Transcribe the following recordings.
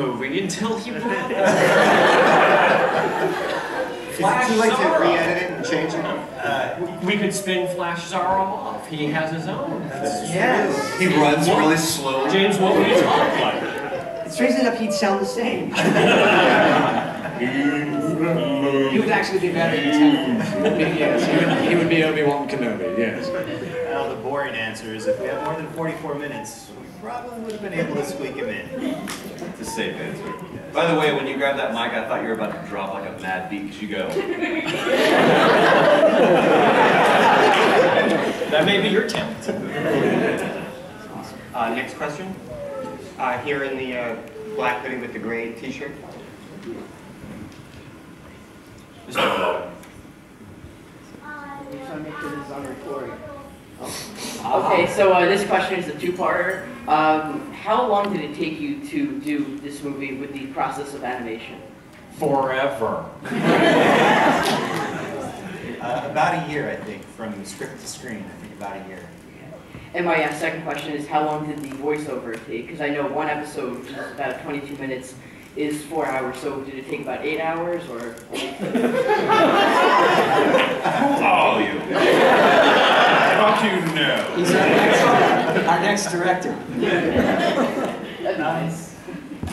movie until he brought Is it too late to re-edit it and change it? Uh, we could spin Flash Zara off. He has his own. Yes. He runs What? really slow. James, what would he talk like? Strangely enough, he'd sound the same. he would actually be better than Ten. yes, he would, he would be Obi-Wan Kenobi, yes. Well, the boring answer is if we have more than 44 minutes, we probably would have been able to squeak him in. It's a safe answer. By the way, when you grabbed that mic, I thought you were about to drop like a mad beat because you go. That may be your talent. Uh, next question. Uh, here in the uh, black hoodie with the gray t-shirt. Okay, so uh, this question is a two-parter. Um, how long did it take you to do this movie with the process of animation? Forever. Uh, about a year, I think, from script to screen. I think about a year. And my uh, second question is, how long did the voiceover take? Because I know one episode, which is about 22 minutes, is four hours. So did it take about eight hours, or? Oh, you. How do you know? He's our next, our next director. nice.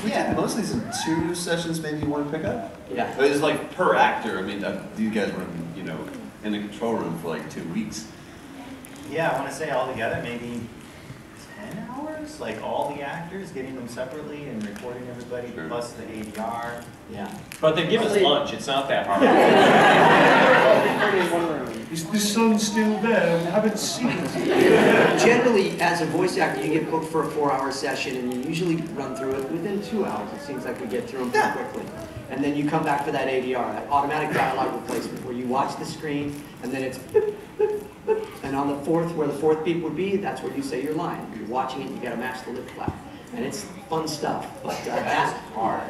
Yeah, most of these are two sessions, maybe one pickup. Yeah. But it's like per actor. I mean, uh, you guys were, you know, in the control room for like two weeks. Yeah, I want to say all together, maybe 10 hours? Like all the actors, getting them separately and recording everybody, Sure. plus the ADR. Yeah. But they give us lunch. It's not that hard. Is the sun still there? I haven't seen it. Generally, as a voice actor, you get booked for a four-hour session, and you usually run through it within two hours. It seems like we get through them pretty quickly. And then you come back for that ADR, that automatic dialogue replacement, where you watch the screen, and then it's boop, boop, boop. And on the fourth, where the fourth beep would be, that's where you say your line. You're watching it, you gotta match the lip flap. And it's fun stuff, but uh, That's that, hard.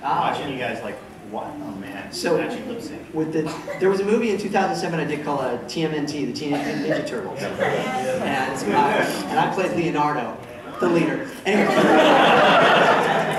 Ah, Watching you guys like, what? Oh man. So- actually lip sync. with the, there was a movie in 2007 I did called uh, TMNT, the Teenage Mutant Ninja Turtles. And, uh, and I played Leonardo, the leader. Anyway.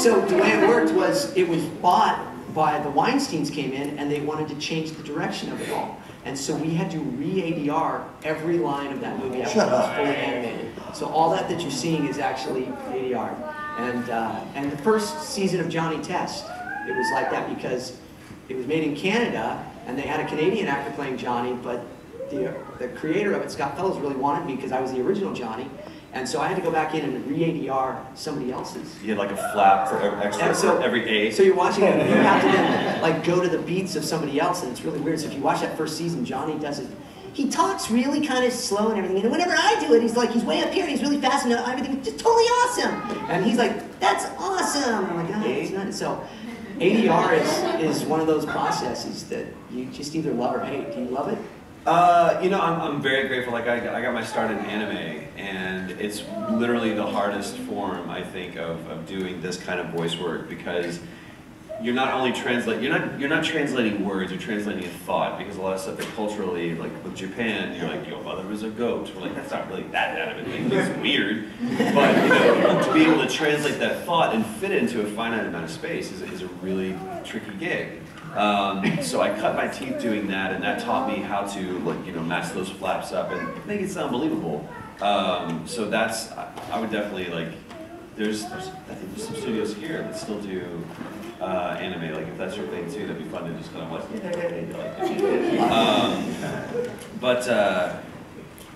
So the way it worked was it was bought by the Weinsteins came in and they wanted to change the direction of it all. And so we had to re-ADR every line of that movie after it was fully animated. So all that that you're seeing is actually ADR. And, uh, and the first season of Johnny Test, it was like that because it was made in Canada and they had a Canadian actor playing Johnny, but the, the creator of it, Scott Fellows, really wanted me because I was the original Johnny. And so I had to go back in and re-ADR somebody else's. You had like a flap for every extra so- for every A. So you're watching it, you have to then like go to the beats of somebody else, and it's really weird. So if you watch that first season, Johnny does it. He talks really kind of slow and everything, and whenever I do it, he's like he's way up here and he's really fast and everything, just totally awesome. And he's like, "That's awesome." I'm like, "Oh, it's not." So ADR is is one of those processes that you just either love or hate. Do you love it? Uh, you know, I'm, I'm very grateful. Like, I, got- I got my start in anime, and it's literally the hardest form, I think, of, of doing this kind of voice work because you're not only translate, you're not you're not translating words, you're translating a thought. Because a lot of stuff that culturally, like with Japan, you're like, your mother is a goat. We're like, that's not really that anime. It's weird, but you know, to be able to translate that thought and fit it into a finite amount of space is, is a really tricky gig. Um, so I cut my teeth doing that, and that taught me how to like you know match those flaps up and make it sound believable. Um, so that's I, I would definitely like. There's, there's I think there's some studios here that still do uh, anime. Like if that's your thing too, that'd be fun to just kind of like. like um, but uh,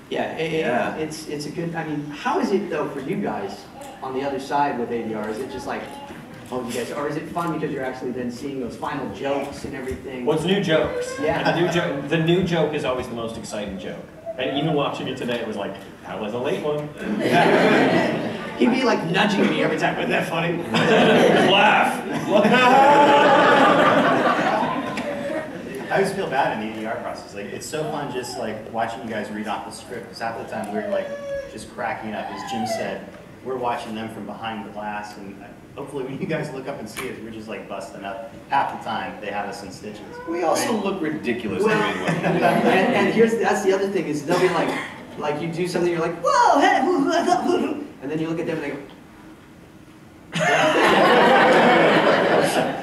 Yeah, it, it- Yeah. it's it's a good. I mean, how is it though for you guys on the other side with ADR? Is it just like, oh, you guys, or is it fun because you're actually then seeing those final jokes and everything? What's new jokes? Yeah. The new joke. The new joke is always the most exciting joke. And even watching it today, it was like, that was a late one. He'd be like nudging me every time. Wasn't that funny? Laugh. I always feel bad in the EDR process. Like it's so fun just like watching you guys read off the script. Because half the time we're like just cracking up. As Jim said, we're watching them from behind the glass, and uh, hopefully when you guys look up and see us, we're just like busting up. Half the time they have us in stitches. we also look ridiculous Well, doing what we do. and, and here's that's the other thing is they'll be like, like you do something, you're like, whoa, hey, and then you look at them and they go.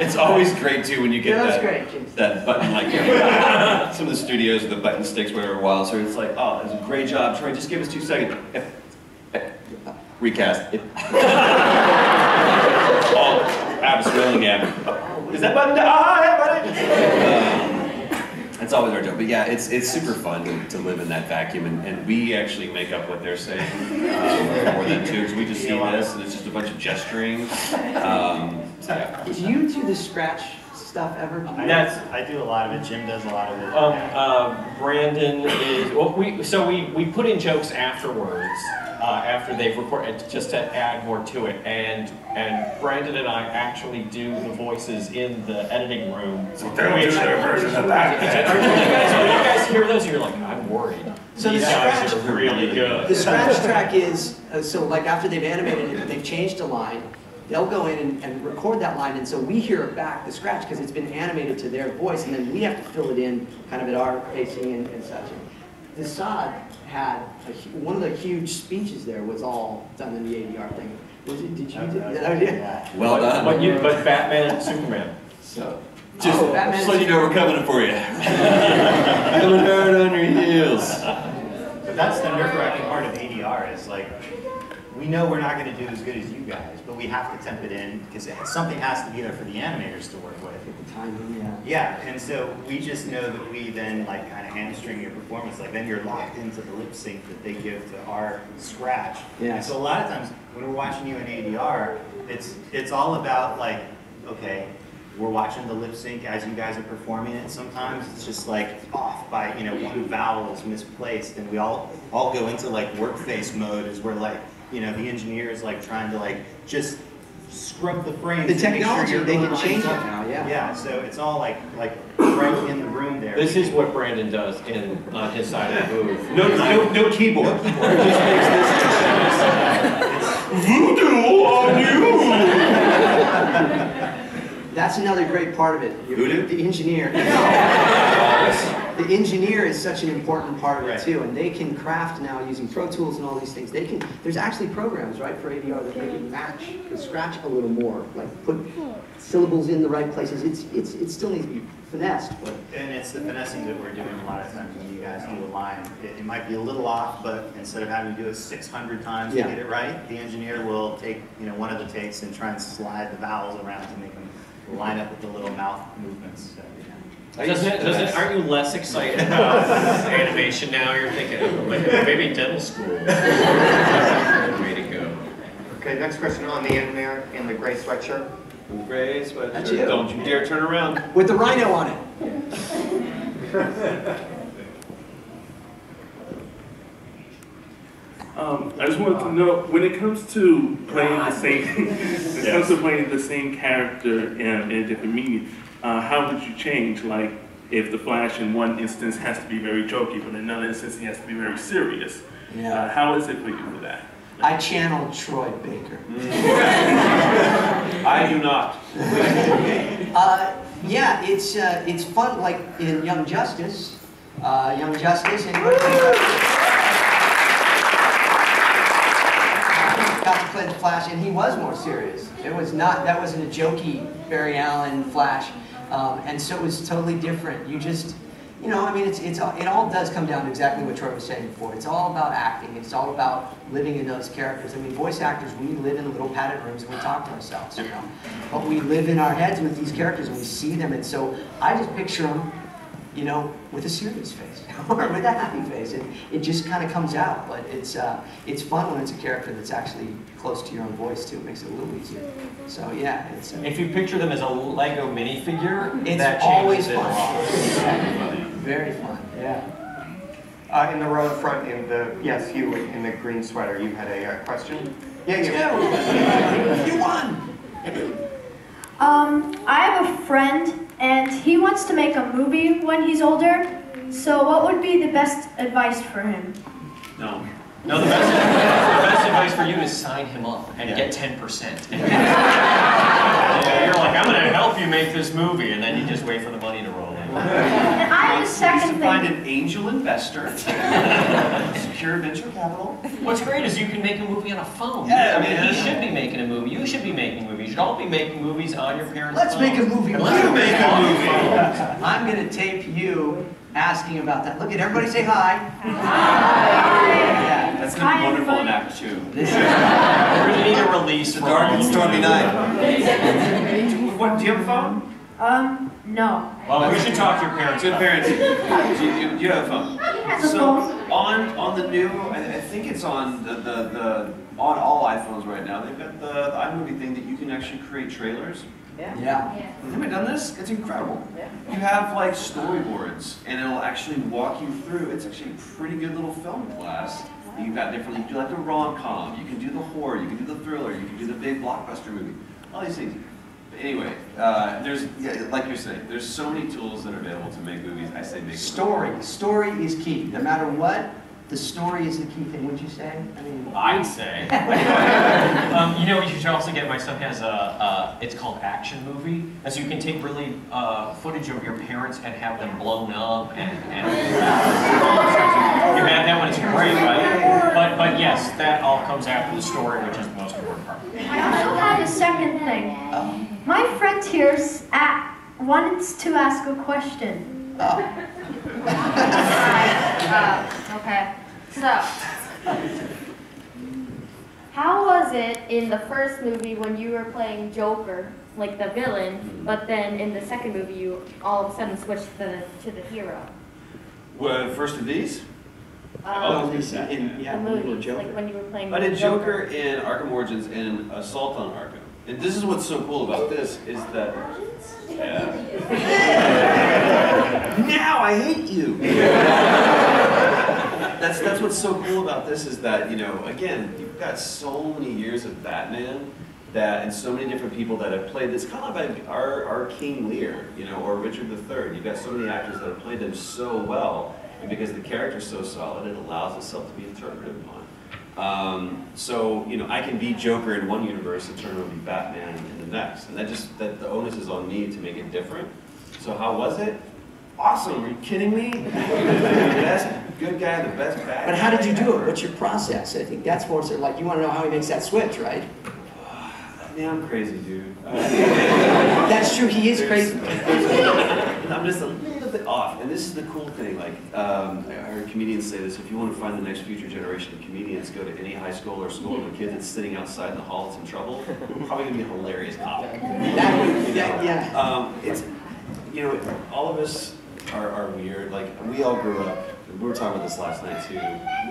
It's always great too when you get that, great, that button like some of the studios the button sticks whatever a while. So it's like, oh, it's a great job, Troy. Just give us two seconds. Recast. It. Abs Is that button? Ah, yeah, buddy. Um, That's always our job. But yeah, it's it's super fun to, to live in that vacuum, and, and we actually make up what they're saying um, more than two, because we just see this, and it's just a bunch of gesturing. Um, so yeah. Did you do the scratch stuff ever? I, That's- I do a lot of it. Jim does a lot of it. Um, uh, Brandon is, well, we, so we, we put in jokes afterwards, uh, after they've recorded, just to add more to it. And, and Brandon and I actually do the voices in the editing room. So They'll do their version of that. Are you guys, when you guys hear those, you're like, I'm worried. So the These guys scratch- are really The good. scratch track is, uh, so like after they've animated it, they've changed a line, they'll go in and, and record that line, and so we hear it back, the scratch, because it's been animated to their voice, and then we have to fill it in kind of at our pacing and, and such. The Sod had, a one of the huge speeches there was all done in the ADR thing. Was it, did you do that? Oh, yeah. Yeah. Well But- done. But you, but Batman and Superman. So. Oh, just, Oh, Batman just let you know we're coming for you. coming hard on your heels. But that's the nerve-wracking part of ADR is like, we know we're not going to do as good as you guys, but we have to temp it in because it, something has to be there for the animators to work with. At The timing, yeah. Yeah, and so we just know that we then like kind of hamstring your performance. Like then you're locked into the lip sync that they give to our scratch. Yeah. And so a lot of times when we're watching you in ADR, it's it's all about like, okay, we're watching the lip sync as you guys are performing it. Sometimes it's just like off by you know one vowel is misplaced, and we all all go into like work face mode as we're like you know the engineer is like trying to like just scrub the frames. The to make sure technology, they can the change it now, yeah. yeah, so it's all like, like right in the room there. This is what Brandon does in, on his side of the booth. No, no, no keyboard. He just makes this Voodoo on you! That's another great part of it. Voodoo? The engineer. Oh, The engineer is such an important part of it too, and they can craft now using Pro Tools and all these things. They can, there's actually programs, right, for ADR that make it match the scratch a little more, like put syllables in the right places. It's, it's, it still needs to be finessed, but And it's the finessing that we're doing a lot of times when you guys do a line. It, it might be a little off, but instead of having to do it six hundred times to get it right, the engineer will take, you know, one of the takes and try and slide the vowels around to make them line up with the little mouth movements. So, yeah. Doesn't it, doesn't, it- aren't you less excited about animation now? You're thinking, oh, like, maybe dental school. Way to go. Okay, next question on the animator in the gray sweatshirt. Gray sweatshirt. That's you. don't you dare turn around. with the rhino on it. Um, I just wanted to know when it comes to playing the same, when it comes to playing the same character in, in a different medium, uh, how would you change? Like, if the Flash in one instance has to be very jokey, but in another instance he has to be very serious. Yeah. Uh, how is it for you for that? I channeled Troy Baker. I do not. Uh, yeah, it's uh, it's fun. Like in Young Justice, uh, Young Justice, and got to play the Flash, and he was more serious. It was not that wasn't a jokey Barry Allen Flash, um, and so it was totally different. You just you know, I mean, it's, it's, it all does come down to exactly what Troy was saying before. It's all about acting. It's all about living in those characters. I mean, voice actors, we live in little padded rooms and we talk to ourselves, you know. But we live in our heads with these characters and we see them. And so I just picture them, you know, with a serious face or with a happy face. And it just kind of comes out. But it's, uh, it's fun when it's a character that's actually close to your own voice, too. It makes it a little easier. So, yeah, it's, uh, If you picture them as a Lego minifigure, it's that always changes it fun. Very fun, yeah. Uh, in the row in front, in the, yes, you in the green sweater, you had a uh, question? Yeah, yeah. You won! Um, I have a friend, and he wants to make a movie when he's older. So, what would be the best advice for him? No. No, the best, the best advice for you is sign him up and Yeah. get 10%. Yeah, You're like, I'm gonna help you make this movie, and then you just wait for the money to roll in. And I had a wants second to find an angel investor, secure venture capital. What's great is you can make a movie on a phone. Yeah, I mean, man. he should be making a movie. You should be making movies. You should all be making movies on your parents' Let's make a movie. Let's You make a movie. I'm gonna tape you asking about that. Look at everybody say hi. Yeah. That's gonna be wonderful in. Act Two. This is, We're gonna need a release. It's a dark and stormy night. What, do you have a phone? Um, no. Well, we should talk to your parents. Good about it. parenting. Do you, you- you have a phone? He has a So on on the new, I, I think it's on the, the, the on all iPhones right now. They've got the, the iMovie thing that you can actually create trailers. yeah. yeah. Have you ever done this? It's incredible. Yeah. You have like storyboards, and it'll actually walk you through. It's actually a pretty good little film class. You've got different. You can do like the rom com. You can do the horror. You can do the thriller. You can do the big blockbuster movie. All these things. But anyway, uh, there's yeah, like you're saying, there's so many tools that are available to make movies. I say make Story. Story is key. No matter what, the story is the key thing. Would you say? I mean, I'd say. um, you know, you should also get. My son has a. Uh, it's called Action Movie, and so you can take really uh, footage of your parents and have them blown up and. and you had that one. It's great, right? But but yes, that all comes after the story, which is the most important part. I also had a second thing. oh, My friend here s- a- wanted to ask a question. oh. Uh, okay. So, how was it in the first movie when you were playing Joker, like the villain, but then in the second movie you all of a sudden switched to the, to the hero? Well, first of these, Well, Um, Lisa, in, yeah, the when you were movies, like Joker. when you were playing I did the Joker in Arkham Origins and Assault on Arkham. And this is what's so cool about this is that. Yeah. now I hate you. that's that's what's so cool about this is that you know again you've got so many years of Batman that and so many different people that have played this kind of like our our King Lear you know or Richard III. You've got so many actors that have played them so well and because the character's so solid it allows itself to be interpreted upon. Um, so you know, I can be Joker in one universe and turn around and be Batman in the next, and that just that the onus is on me to make it different. So how was it? Awesome! Are you kidding me? the best good guy, the best bad. But how did you do it? What's your process? I think that's more so like you want to know how he makes that switch, right? Man, I'm crazy, dude. Uh, That's true. He is there's- crazy. there's- I'm just a bit off, and this is the cool thing. Like um, I heard comedians say this: if you want to find the next future generation of comedians, go to any high school or school with a kid that's sitting outside in the hall that's in trouble. Probably gonna be a hilarious topic. That would, that, yeah. Um, it's, you know, all of us are, are weird. Like, we all grew up, we were talking about this last night too.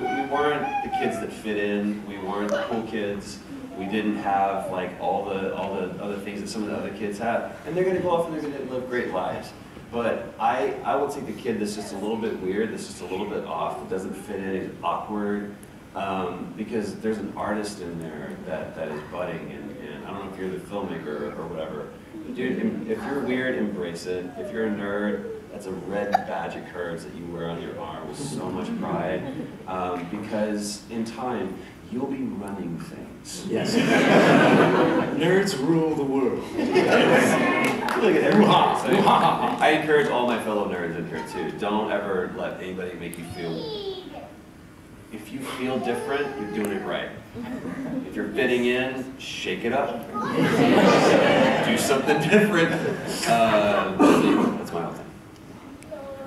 We, we weren't the kids that fit in, we weren't the cool kids. We didn't have like all the, all the other things that some of the other kids have. And they're gonna go off and they're gonna live great lives. But I, I will take the kid that's just a little bit weird, that's just a little bit off, that doesn't fit in, is awkward. Um, because there's an artist in there that, that is budding and, and I don't know if you're the filmmaker or whatever, Dude, if you're weird, embrace it. If you're a nerd, that's a red badge of courage that you wear on your arm with so much pride. Um, because in time, you'll be running things. Yes. Nerds rule the world. Look at everyone. I encourage all my fellow nerds in here too. Don't ever let anybody make you feel. If you feel different, you're doing it right. If you're fitting in, shake it up. Do something different. Uh, that's my whole thing.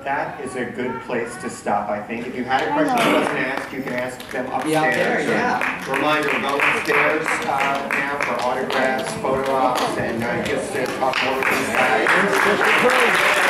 That is a good place to stop, I think. If you had a question that wasn't asked, you can ask them upstairs. Be out there, yeah. Reminder, go upstairs uh, now for autographs, photo ops, and uh, just uh, talk